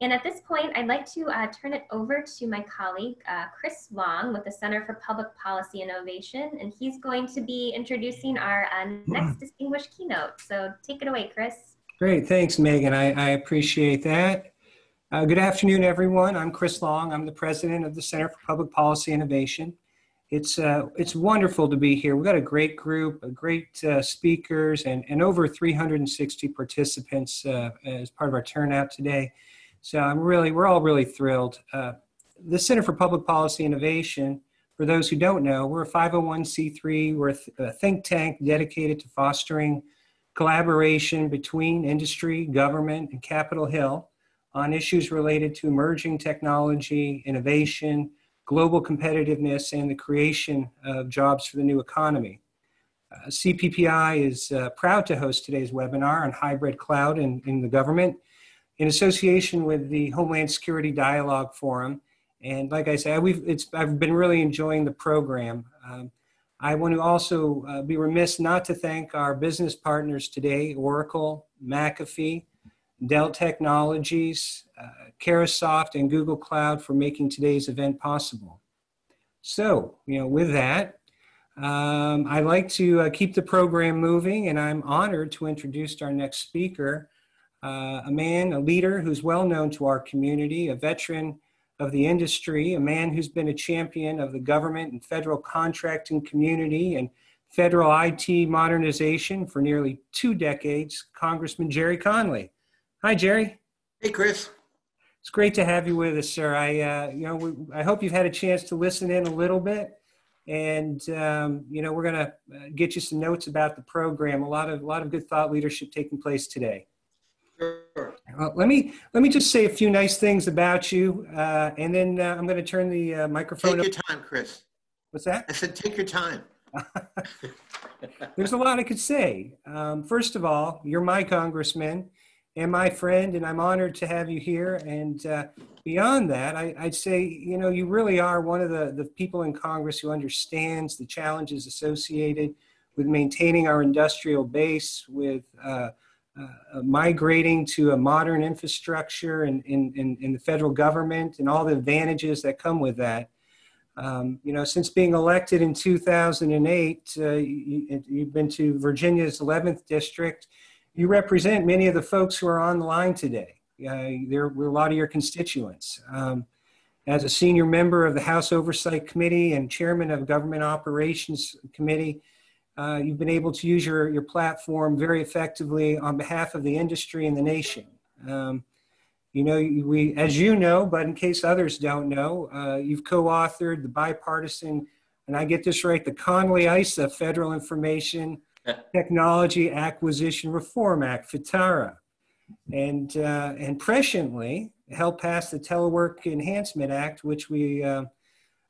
And at this point, I'd like to uh, turn it over to my colleague, uh, Chris Long with the Center for Public Policy Innovation, and he's going to be introducing our uh, next distinguished keynote. So take it away, Chris. Great, thanks, Megan. I, I appreciate that. Uh, good afternoon, everyone. I'm Chris Long. I'm the president of the Center for Public Policy Innovation. It's, uh, it's wonderful to be here. We've got a great group, a great uh, speakers, and, and over 360 participants uh, as part of our turnout today. So I'm really, we're all really thrilled. Uh, the Center for Public Policy Innovation, for those who don't know, we're a 501c3. We're a think tank dedicated to fostering collaboration between industry, government, and Capitol Hill on issues related to emerging technology, innovation, global competitiveness, and the creation of jobs for the new economy. Uh, CPPI is uh, proud to host today's webinar on hybrid cloud in, in the government in association with the Homeland Security Dialogue Forum. And like I said, we've, it's, I've been really enjoying the program. Um, I want to also uh, be remiss not to thank our business partners today, Oracle, McAfee, Dell Technologies, uh, and Google Cloud for making today's event possible. So, you know, with that, um, I'd like to uh, keep the program moving, and I'm honored to introduce our next speaker, uh, a man, a leader who's well known to our community, a veteran of the industry, a man who's been a champion of the government and federal contracting community and federal IT modernization for nearly two decades, Congressman Gerry Connolly. Hi, Gerry. Hey, Chris. It's great to have you with us, sir. I, uh, you know, we, I hope you've had a chance to listen in a little bit, and um, you know, we're going to uh, get you some notes about the program. A lot of, a lot of good thought leadership taking place today. Sure. Uh, let me let me just say a few nice things about you, uh, and then uh, I'm going to turn the uh, microphone. Take your time, Chris. What's that? I said, take your time. There's a lot I could say. Um, first of all, you're my congressman and my friend, and I'm honored to have you here. And uh, beyond that, I, would say, you know, you really are one of the, the people in Congress who understands the challenges associated with maintaining our industrial base, with uh, uh, migrating to a modern infrastructure in, in, in, in, the federal government and all the advantages that come with that. Um, you know, since being elected in 2008, uh, you, you've been to Virginia's 11th district. You represent many of the folks who are on the line today. Uh, there were a lot of your constituents. Um, as a senior member of the House Oversight Committee and chairman of Government Operations Committee, uh, you've been able to use your, your platform very effectively on behalf of the industry and the nation. Um, you know, we, as you know, but in case others don't know, uh, you've co-authored the bipartisan, and I get this right, the Connolly-Issa Federal Information Technology Acquisition Reform Act, FITARA, and uh, and presciently helped pass the Telework Enhancement Act, which we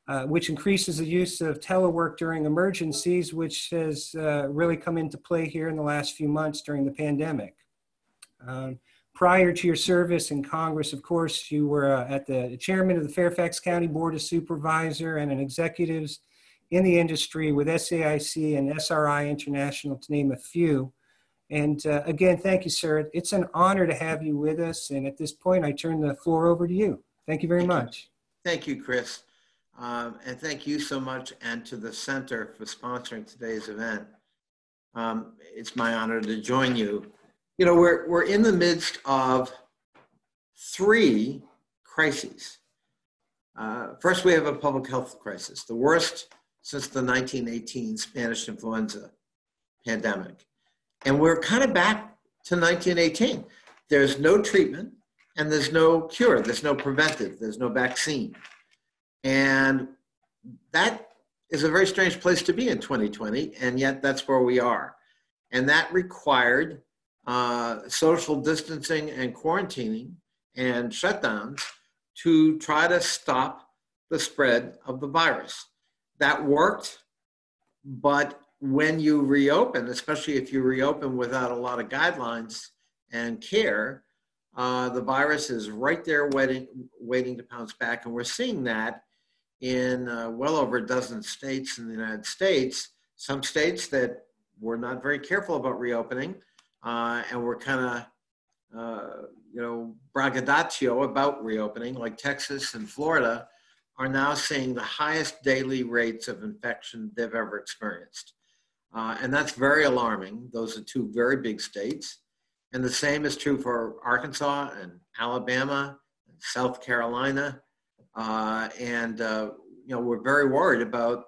uh, which increases the use of telework during emergencies, which has uh, really come into play here in the last few months during the pandemic. Um, prior to your service in Congress, of course, you were uh, at the chairman of the Fairfax County Board of Supervisor and an executives in the industry with SAIC and SRI International, to name a few. And uh, again, thank you, sir. It's an honor to have you with us. And at this point, I turn the floor over to you. Thank you very much. Thank you, Chris. Um, and thank you so much and to the center for sponsoring today's event. Um, it's my honor to join you. You know, we're, we're in the midst of three crises. Uh, first, we have a public health crisis, the worst since the 1918 Spanish influenza pandemic. And we're kind of back to 1918. There's no treatment and there's no cure, there's no preventive, there's no vaccine. And that is a very strange place to be in 2020, and yet that's where we are. And that required uh, social distancing and quarantining and shutdowns to try to stop the spread of the virus. That worked, but when you reopen, especially if you reopen without a lot of guidelines and care, uh, the virus is right there waiting, waiting to pounce back. And we're seeing that in uh, well over a dozen states in the United States, some states that were not very careful about reopening uh, and were kind of uh, you know, braggadocio about reopening, like Texas and Florida, are now seeing the highest daily rates of infection they've ever experienced. Uh, and that's very alarming. Those are two very big states. And the same is true for Arkansas and Alabama and South Carolina. Uh, and, uh, you know, we're very worried about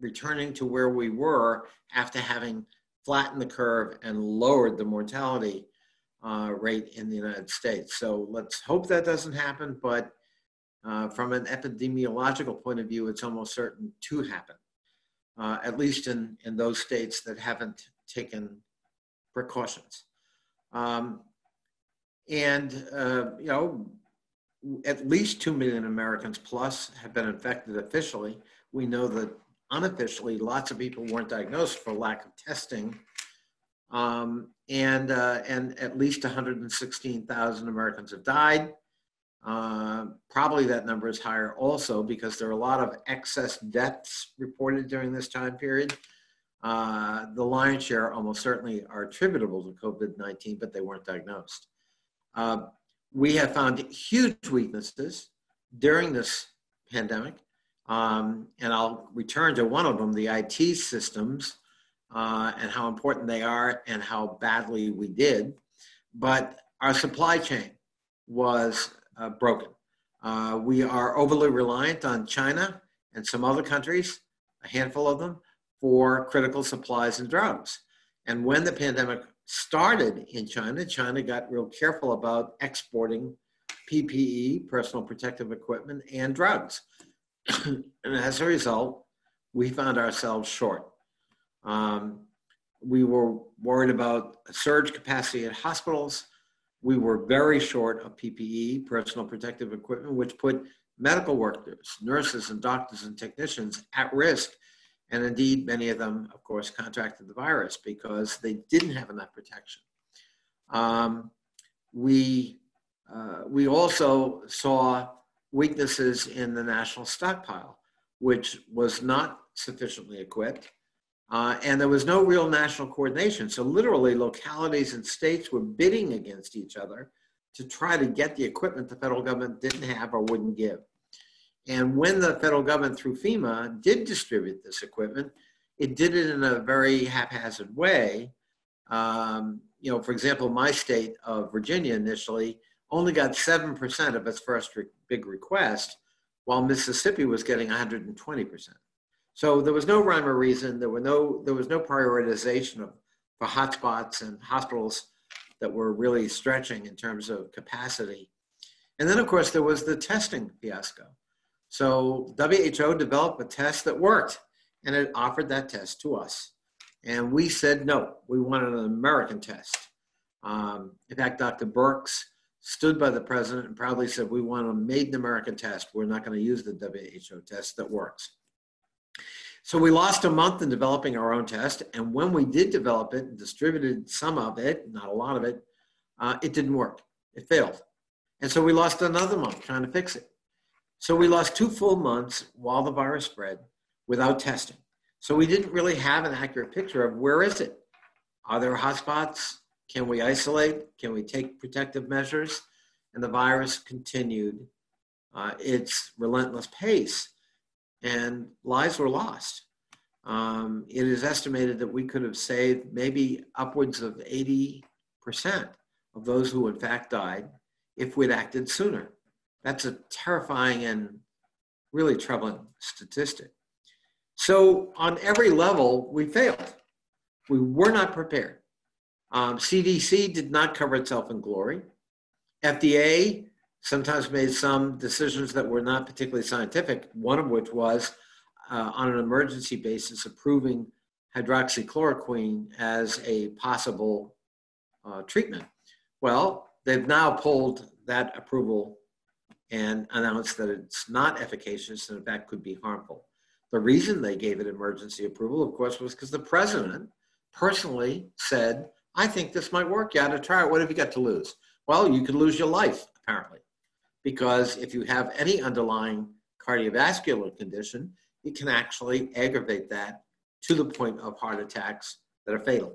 returning to where we were after having flattened the curve and lowered the mortality uh, rate in the United States. So let's hope that doesn't happen. But uh, from an epidemiological point of view, it's almost certain to happen, uh, at least in, in those states that haven't taken precautions. Um, and, uh, you know, at least 2 million Americans plus have been infected officially. We know that unofficially, lots of people weren't diagnosed for lack of testing. Um, and, uh, and at least 116,000 Americans have died. Uh, probably that number is higher also because there are a lot of excess deaths reported during this time period. Uh, the lion's share almost certainly are attributable to COVID-19, but they weren't diagnosed. Uh, we have found huge weaknesses during this pandemic, um, and I'll return to one of them, the IT systems, uh, and how important they are and how badly we did. But our supply chain was uh, broken. Uh, we are overly reliant on China and some other countries, a handful of them, for critical supplies and drugs. And when the pandemic started in China, China got real careful about exporting PPE, personal protective equipment, and drugs. and as a result, we found ourselves short. Um, we were worried about surge capacity at hospitals. We were very short of PPE, personal protective equipment, which put medical workers, nurses, and doctors and technicians at risk and indeed, many of them, of course, contracted the virus because they didn't have enough protection. Um, we, uh, we also saw weaknesses in the national stockpile, which was not sufficiently equipped. Uh, and there was no real national coordination. So literally localities and states were bidding against each other to try to get the equipment the federal government didn't have or wouldn't give. And when the federal government through FEMA did distribute this equipment, it did it in a very haphazard way. Um, you know, for example, my state of Virginia initially only got 7% of its first re big request, while Mississippi was getting 120%. So there was no rhyme or reason. There, were no, there was no prioritization of, for hotspots and hospitals that were really stretching in terms of capacity. And then, of course, there was the testing fiasco. So WHO developed a test that worked and it offered that test to us. And we said, no, we wanted an American test. Um, in fact, Dr. Birx stood by the president and proudly said, we want a made in America test. We're not going to use the WHO test that works. So we lost a month in developing our own test. And when we did develop it and distributed some of it, not a lot of it, uh, it didn't work. It failed. And so we lost another month trying to fix it. So we lost two full months while the virus spread without testing. So we didn't really have an accurate picture of where is it? Are there hotspots? Can we isolate? Can we take protective measures? And the virus continued uh, its relentless pace and lives were lost. Um, it is estimated that we could have saved maybe upwards of 80% of those who in fact died if we'd acted sooner. That's a terrifying and really troubling statistic. So on every level, we failed. We were not prepared. Um, CDC did not cover itself in glory. FDA sometimes made some decisions that were not particularly scientific, one of which was uh, on an emergency basis approving hydroxychloroquine as a possible uh, treatment. Well, they've now pulled that approval and announced that it's not efficacious and in fact could be harmful. The reason they gave it emergency approval, of course, was because the president personally said, I think this might work. You ought to try it. What have you got to lose? Well, you could lose your life, apparently, because if you have any underlying cardiovascular condition, it can actually aggravate that to the point of heart attacks that are fatal.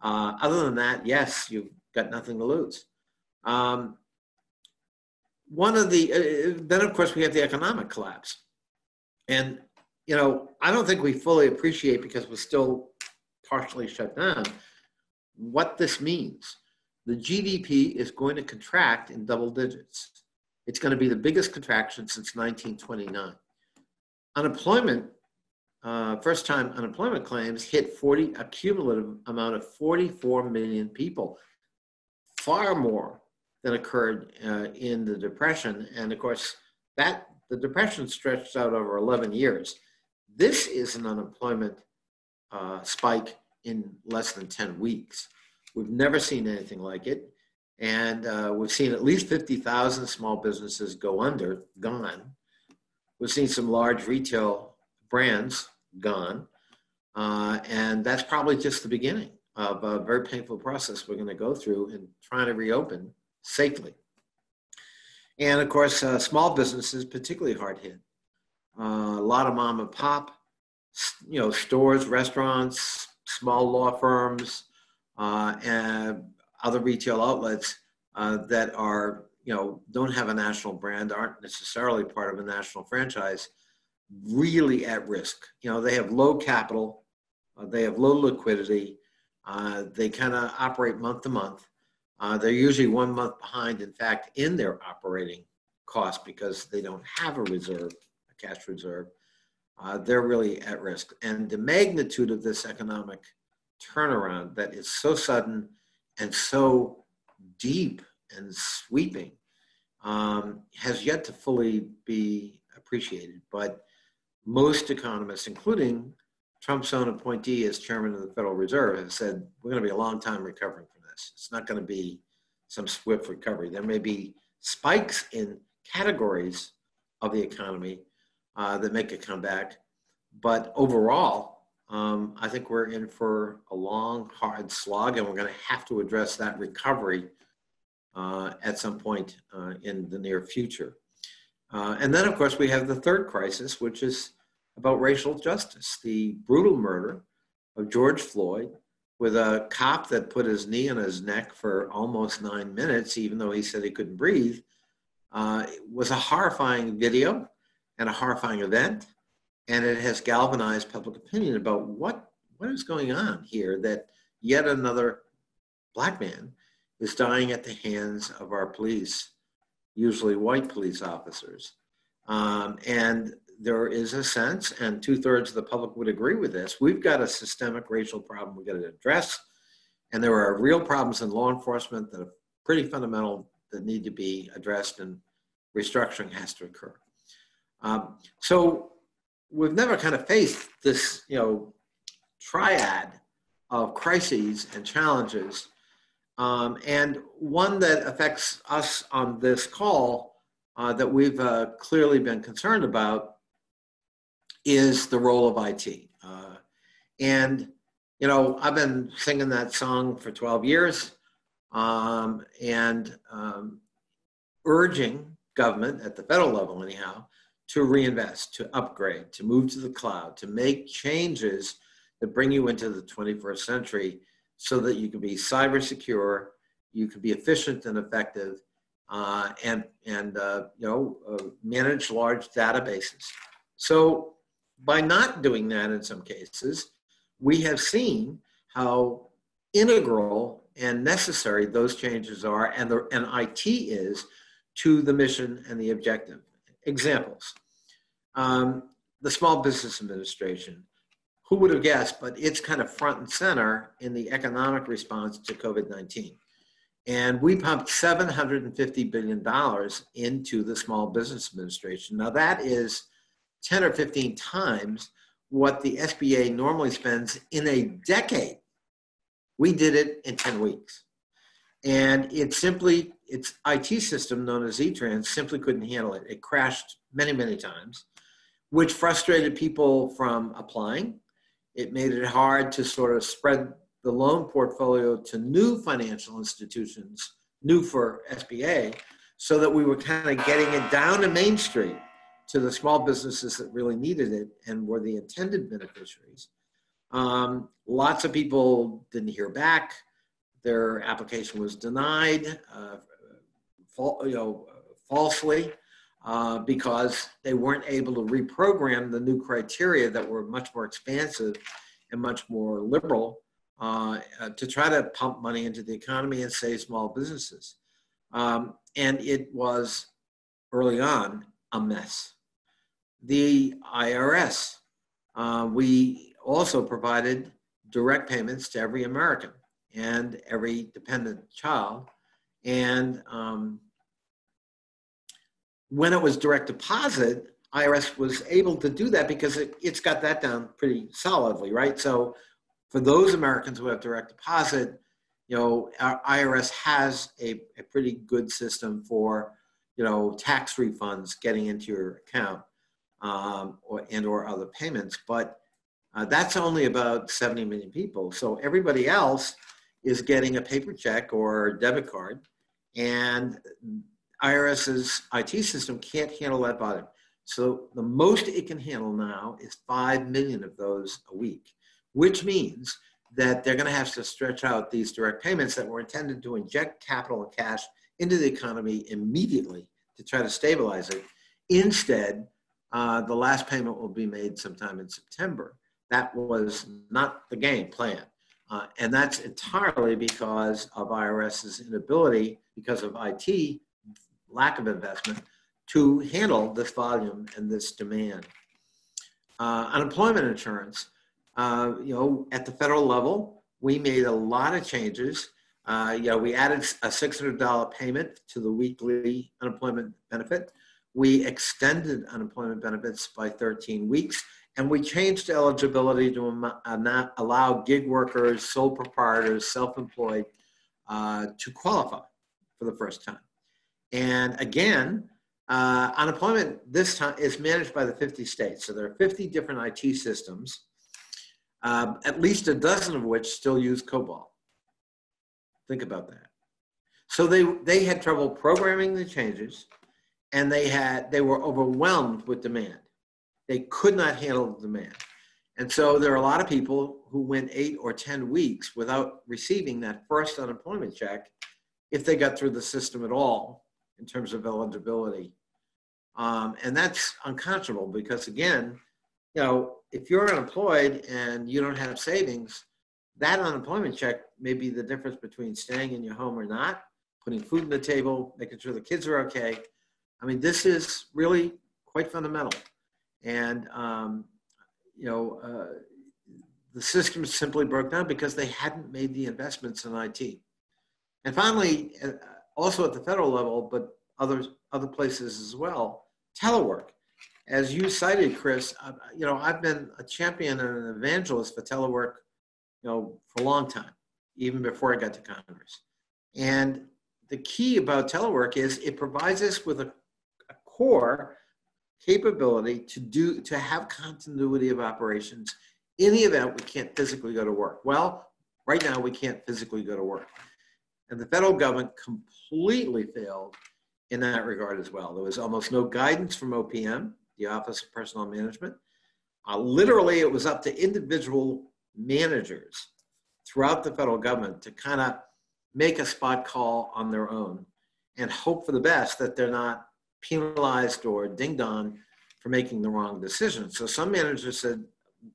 Uh, other than that, yes, you've got nothing to lose. Um, one of the, uh, then of course we have the economic collapse. And, you know, I don't think we fully appreciate because we're still partially shut down what this means. The GDP is going to contract in double digits. It's going to be the biggest contraction since 1929. Unemployment, uh, first time unemployment claims hit 40, a cumulative amount of 44 million people, far more than occurred uh, in the Depression. And of course, that the Depression stretched out over 11 years. This is an unemployment uh, spike in less than 10 weeks. We've never seen anything like it. And uh, we've seen at least 50,000 small businesses go under, gone. We've seen some large retail brands gone. Uh, and that's probably just the beginning of a very painful process we're going to go through in trying to reopen safely. And of course, uh, small businesses particularly hard hit. Uh, a lot of mom and pop, you know, stores, restaurants, small law firms, uh, and other retail outlets uh, that are, you know, don't have a national brand, aren't necessarily part of a national franchise, really at risk. You know, they have low capital, uh, they have low liquidity, uh, they kind of operate month to month. Uh, they're usually one month behind, in fact, in their operating cost because they don't have a reserve, a cash reserve. Uh, they're really at risk. And the magnitude of this economic turnaround that is so sudden and so deep and sweeping um, has yet to fully be appreciated. But most economists, including Trump's own appointee as chairman of the Federal Reserve, have said we're going to be a long time recovering It's not going to be some swift recovery. There may be spikes in categories of the economy uh, that make a comeback, but overall, um, I think we're in for a long, hard slog, and we're going to have to address that recovery uh, at some point uh, in the near future. Uh, and then, of course, we have the third crisis, which is about racial justice the brutal murder of George Floyd with a cop that put his knee on his neck for almost nine minutes, even though he said he couldn't breathe. Uh, was a horrifying video and a horrifying event and it has galvanized public opinion about what what is going on here that yet another black man is dying at the hands of our police, usually white police officers. Um, and there is a sense, and two thirds of the public would agree with this, we've got a systemic racial problem we've got to address. And there are real problems in law enforcement that are pretty fundamental that need to be addressed, and restructuring has to occur. Um, so we've never kind of faced this, you know, triad of crises and challenges. Um, and one that affects us on this call uh, that we've uh, clearly been concerned about is the role of IT. Uh, and, you know, I've been singing that song for 12 years um, and um, urging government at the federal level, anyhow, to reinvest, to upgrade, to move to the cloud, to make changes that bring you into the 21st century so that you can be cyber secure, you can be efficient and effective, uh, and, and uh, you know, uh, manage large databases. So by not doing that in some cases, we have seen how integral and necessary those changes are and, the, and IT is to the mission and the objective. Examples. Um, the Small Business Administration. Who would have guessed, but it's kind of front and center in the economic response to COVID 19. And we pumped $750 billion into the Small Business Administration. Now, that is 10 or 15 times what the SBA normally spends in a decade. We did it in 10 weeks. And it simply, its IT system known as ETRANS simply couldn't handle it. It crashed many, many times, which frustrated people from applying. It made it hard to sort of spread the loan portfolio to new financial institutions, new for SBA, so that we were kind of getting it down to Main Street to the small businesses that really needed it and were the intended beneficiaries. Um, lots of people didn't hear back their application was denied, uh, you know, falsely, uh, because they weren't able to reprogram the new criteria that were much more expansive and much more liberal uh, uh, to try to pump money into the economy and save small businesses. Um, and it was early on a mess. The IRS, uh, we also provided direct payments to every American and every dependent child. And um, when it was direct deposit, IRS was able to do that because it, has got that down pretty solidly, right? So for those Americans who have direct deposit, you know, our IRS has a, a pretty good system for, you know, tax refunds getting into your account um, or, and or other payments. But uh, that's only about 70 million people. So everybody else is getting a paper check or debit card. And IRS's IT system can't handle that volume. So the most it can handle now is 5 million of those a week, which means that they're going to have to stretch out these direct payments that were intended to inject capital and cash into the economy immediately to try to stabilize it. Instead, uh, the last payment will be made sometime in September. That was not the game plan. Uh, and that's entirely because of IRS's inability, because of IT lack of investment, to handle this volume and this demand. Uh, unemployment insurance, uh, you know, at the federal level, we made a lot of changes. Uh, you know, we added a $600 payment to the weekly unemployment benefit. We extended unemployment benefits by 13 weeks, and we changed eligibility to uh, not allow gig workers, sole proprietors, self-employed uh, to qualify for the first time. And again, uh, unemployment this time is managed by the 50 states. So there are 50 different IT systems, uh, at least a dozen of which still use COBOL. Think about that. So they, they had trouble programming the changes and they had they were overwhelmed with demand. They could not handle the demand. And so there are a lot of people who went eight or 10 weeks without receiving that first unemployment check if they got through the system at all in terms of eligibility. Um, and that's unconscionable because again, you know, if you're unemployed and you don't have savings, that unemployment check may be the difference between staying in your home or not, putting food on the table, making sure the kids are okay. I mean, this is really quite fundamental. And, um, you know, uh, the system simply broke down because they hadn't made the investments in IT. And finally, uh, also at the federal level, but other, other places as well, telework. As you cited, Chris, uh, you know, I've been a champion and an evangelist for telework, you know, for a long time, even before I got to Congress. And the key about telework is it provides us with a, a core capability to do to have continuity of operations in the event we can't physically go to work. Well, right now we can't physically go to work. And the federal government completely failed in that regard as well. There was almost no guidance from OPM, the Office of Personnel Management. Uh, literally, it was up to individual managers throughout the federal government to kind of make a spot call on their own and hope for the best that they're not penalized or dinged on for making the wrong decision. So some managers said,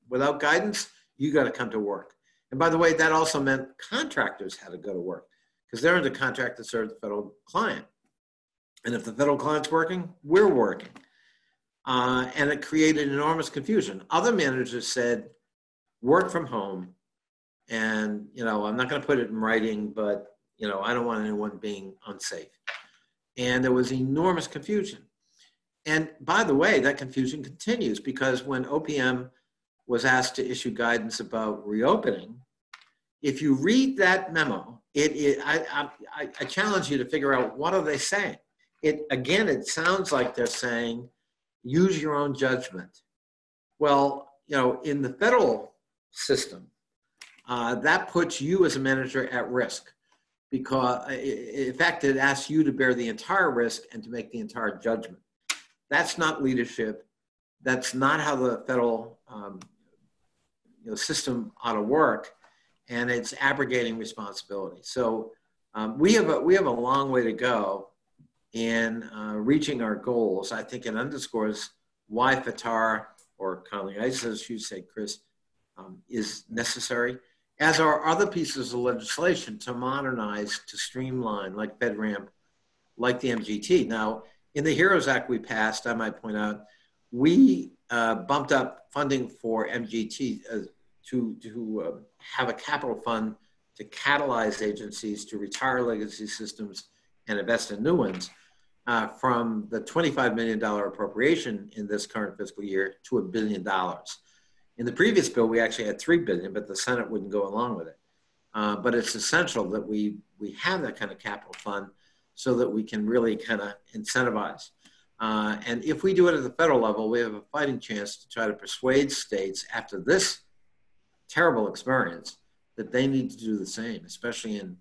without guidance, you got to come to work. And by the way, that also meant contractors had to go to work because they're under contract to serve the federal client. And if the federal client's working, we're working. Uh, and it created enormous confusion. Other managers said, work from home. And, you know, I'm not going to put it in writing, but, you know, I don't want anyone being unsafe. And there was enormous confusion. And by the way, that confusion continues because when OPM was asked to issue guidance about reopening, if you read that memo, it, it I, I, I challenge you to figure out what are they saying. It again, it sounds like they're saying, use your own judgment. Well, you know, in the federal system, uh, that puts you as a manager at risk because, in fact, it asks you to bear the entire risk and to make the entire judgment. That's not leadership. That's not how the federal um, you know, system ought to work. and it's abrogating responsibility. So um, we have a we have a long way to go in uh, reaching our goals. I think it underscores why FITARA or Connolly Issa, as you say, Chris, um, is necessary, as are other pieces of legislation to modernize, to streamline, like FedRAMP, like the MGT. Now, in the HEROES Act we passed, I might point out, we uh, bumped up funding for MGT uh, to, to uh, have a capital fund to catalyze agencies to retire legacy systems and invest in new ones uh, from the $25 million appropriation in this current fiscal year to a billion dollars. In the previous bill, we actually had three billion, but the Senate wouldn't go along with it. Uh, but it's essential that we we have that kind of capital fund so that we can really kind of incentivize. Uh, and if we do it at the federal level, we have a fighting chance to try to persuade states after this terrible experience that they need to do the same, especially in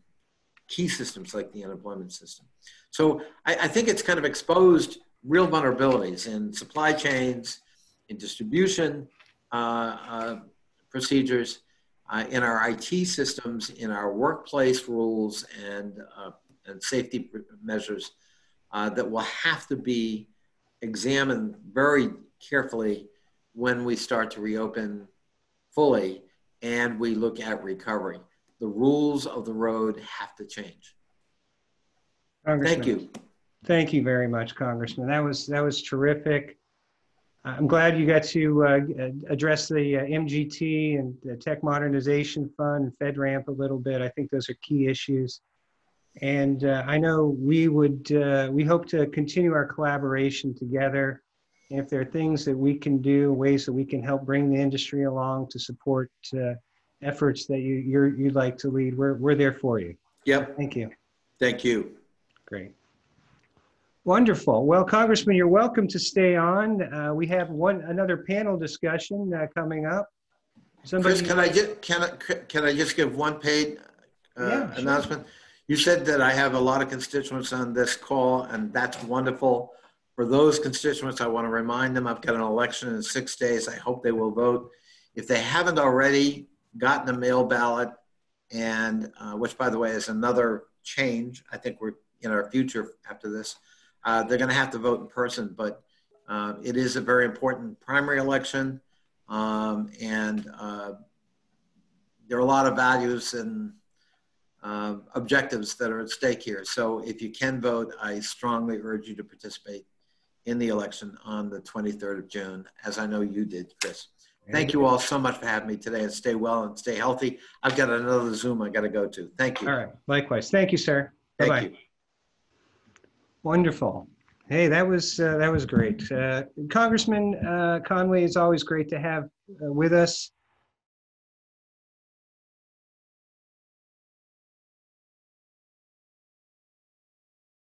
key systems like the unemployment system. So I, I think it's kind of exposed real vulnerabilities in supply chains, in distribution procedures, uh, in our IT systems, in our workplace rules and, uh, and safety measures uh, that will have to be examined very carefully when we start to reopen fully and we look at recovery. The rules of the road have to change. Thank you. Thank you very much, Congressman. That was that was terrific. I'm glad you got to uh, address the uh, MGT and the Tech Modernization Fund and FedRAMP a little bit. I think those are key issues. And uh, I know we would, uh, we hope to continue our collaboration together. And if there are things that we can do, ways that we can help bring the industry along to support uh, efforts that you, you're, you'd like to lead, we're, we're there for you. Yep. Thank you. Thank you. Great. Wonderful. Well, Congressman, you're welcome to stay on. Uh, we have one another panel discussion uh, coming up. Somebody, Chris, can I just can I, can I just give one paid uh, yeah, announcement? Sure. You said that I have a lot of constituents on this call, and that's wonderful. For those constituents, I want to remind them I've got an election in six days. I hope they will vote. If they haven't already gotten a mail ballot, and uh, which, by the way, is another change. I think we're in our future after this. Uh, they're going to have to vote in person, but uh, it is a very important primary election, um, and uh, there are a lot of values and uh, objectives that are at stake here. So if you can vote, I strongly urge you to participate in the election on the 23rd of June, as I know you did, Chris. Thank you all so much for having me today and stay well and stay healthy. I've got another Zoom I got to go to. Thank you. All right. Likewise. Thank you, sir. Thank Bye-bye. you. Wonderful. Hey, that was uh, that was great. Uh, Congressman uh, Conway is always great to have uh, with us.